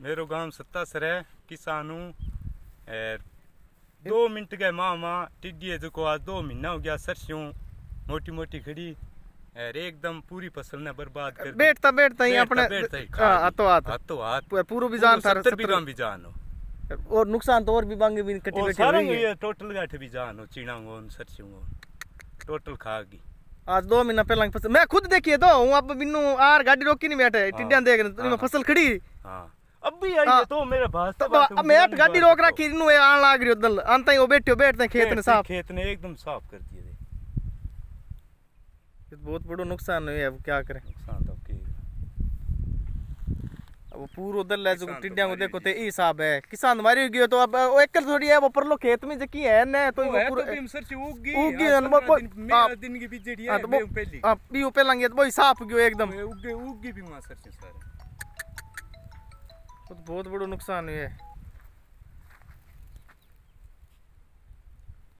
मेरो गाँव सत्तासर है किसानू दो मिनट के माँ माँ टिड्डी जो आज दो महीना हो गया सरसों मोटी मोटी खड़ी एकदम पूरी फ़सल ने बर्बाद कर बैठता बैठता ही अपने हाथों हाथ। हाथों हाथ। पूरा बीजान था सत्तर बीघा बीजान हो। और नुकसान तो और भी बांगे भी कटी बैठी हुई है। टोटल गाठ बीजान हो चीणांगो सरसों टोटल खा गई। आज दो महीना पहला फ़सल मैं खुद देखिए तो हूँ अब बिन्नू आर गाड़ी रोकी नहीं बैठे हाँ। टिड्डियाँ देख रहे हाँ। फ़सल खड़ी। हाँ। अब भी आई है तो मेरे पास तो मैं गाड़ी रोक रखी नु आन लाग रही दल अंत ही वो बैठो बैठते खेत ने साफ़। खेत ने एकदम साफ़ कर दिए बहुत बड़ा नुकसान हुआ अब क्या करें? नुकसान तो की अब पूरो दल है जो तो टिड्डियाँ को देखो ते हिसाब है। किसान मारी गयो तो अब वो एकल थोड़ी है वो परलो खेत में जकी है ने तो वो पूरा तो सर से उगी उगी न वो मेरा दिन की बिजड़ी है मैं पहली। हाँ बी वो पहला तो वो साफ़ गयो एकदम। उगी उगी भी माँ सर से सारे। तो बहुत बड़ा नुकसान हुआ है।